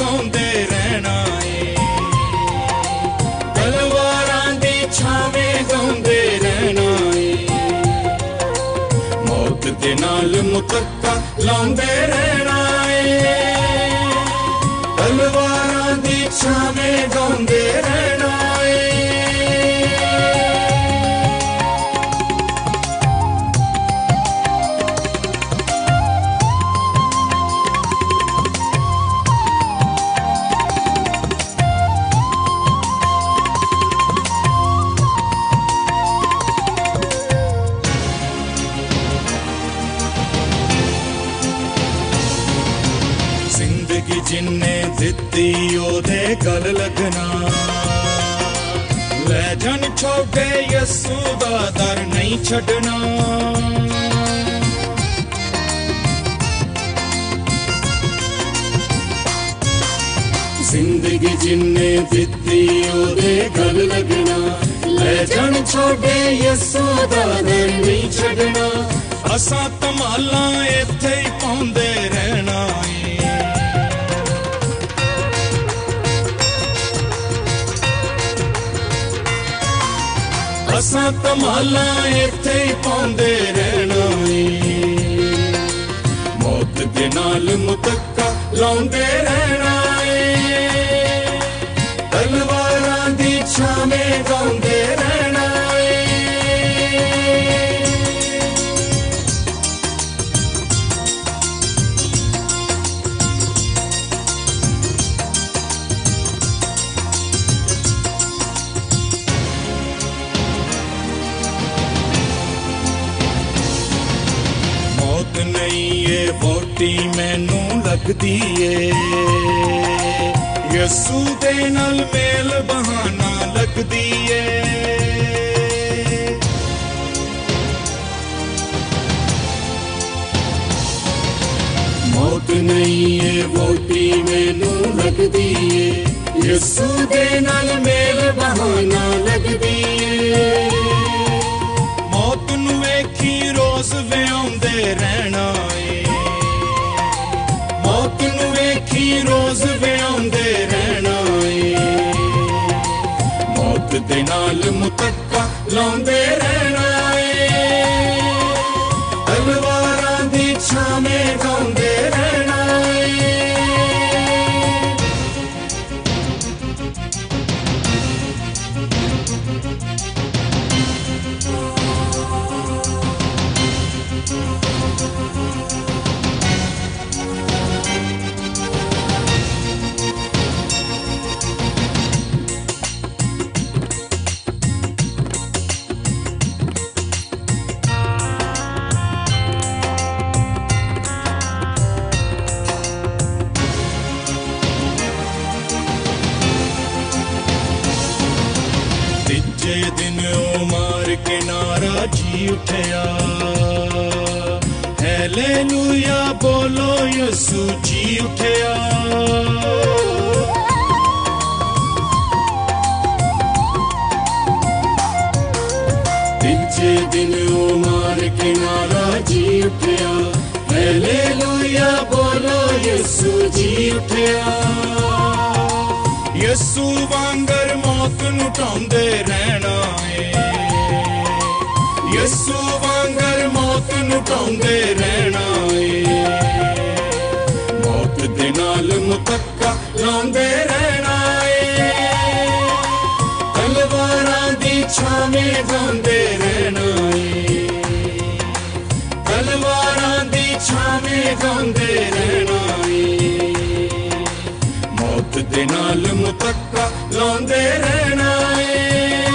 ਗਾਉਂਦੇ ਰਹਿਣਾ ਏ। ਤਲਵਾਰਾਂ ਦੀ ਛਾਵੇਂ ਗਾਉਂਦੇ ਰਹਿਣਾ ਏ। ਮੌਤ ਦੇ ਨਾਲ ਮੁਤੱਕਾ ਲਾਉਂਦੇ ਰਹਿਣਾ ਏ। ਤਲਵਾਰਾਂ ਦੀ ਛਾਵੇਂ ਗਾਉਂਦੇ ਜਿੰਨੇ ਦਿੱਤੀ ਉਹਦੇ ਗਲ ਲੱਗਣਾ। ਲੈ ਜਨ ਛੋਟੇ ਯਸੂ ਦਾ ਦਰ ਨਹੀਂ ਛੱਡਣਾ। ਜ਼ਿੰਦਗੀ ਜਿੰਨੇ ਦਿੱਤੀ ਉਹਦੇ ਗਲ ਲੱਗਣਾ। ਲੈ ਜਨ ਛੋਟੇ ਯਸੂ ਦਾ ਦਰ ਨਹੀਂ ਛੱਡਣਾ। ਅਸਾਂ ਧਮਾਲਾਂ ਇੱਥੇ ਹੀ ਪਾਉਂਦੇ ਰਹਿਣਾ। ਅਸਾਂ ਧਮਾਲਾਂ ਇੱਥੇ ਹੀ ਪਾਉਂਦੇ ਰਹਿਣਾ ਏ ਮੌਤ ਦੇ ਨਾਲ ਮੁਤੱਕਾ ਲਾਉਂਦੇ ਰਹਿਣਾ ਵੋਟੀ ਮੈਨੂੰ ਲੱਗਦੀ ਏ। ਯਸੂ ਦੇ ਨਾਲ ਮੇਲ ਬਹਾਨਾ ਲੱਗਦੀ ਏ। ਮੌਤ ਨਹੀਂ ਏ ਵੋਟੀ ਮੈਨੂੰ ਲੱਗਦੀ ਏ। ਯਸੂ ਦੇ ਨਾਲ ਮੇਲ ਬਹਾਨਾ ਲੱਗਦੀ ਏ। ਮੌਤ ਨੂੰ ਵੇਖੀ ਰੋਜ਼ ਵਿਆਉਂਦੇ ਰਹਿ ਤਲਵਾਰਾਂ ਦੀ ਛਾਵੇਂ ਗਾਉਂਦੇ ਤੀਜੇ ਦਿਨ ਉਹ ਮਾਰ ਕੇ ਨਾਰਾ ਜੀ ਉਠਿਆ ਹੈਲੇਲੂਇਆ ਬੋਲੋ ਯਿਸੂ ਜੀ ਉਠਿਆ ਤੀਜੇ ਦਿਨ ਉਹ ਮਾਰ ਕੇ ਨਾਰਾ ਜੀ ਉਠਿਆ ਹੈਲੇਲੂਇਆ ਬੋਲੋ ਯਿਸੂ ਜੀ ਉਠਿਆ ਯਸੂ ਵਾਂਗਰ ਮੌਤ ਨੂੰ ਢਾਉਂਦੇ ਰਹਿਣਾ ਏ ਯਸੂ ਵਾਂਗਰ ਮੌਤ ਨੂੰ ਢਾਉਂਦੇ ਰਹਿਣਾ ਏ ਮੌਤ ਦੇ ਨਾਲ ਮੁਤੱਕਾ ਲਾਉਂਦੇ ਰਹਿਣਾ ਏ ਤਲਵਾਰਾਂ ਦੀ ਛਾਵੇਂ ਜਾਂਦੇ ਰਹਿਣਾ ਏ ਤਲਵਾਰਾਂ ਦੀ ਛਾਵੇਂ ਜਾਂਦੇ ਰਹਿਣਾ ਏ ਦੇ ਨਾਲ ਮੁਤੱਕਾ ਲਾਉਂਦੇ ਰਹਿਣਾ ਏ।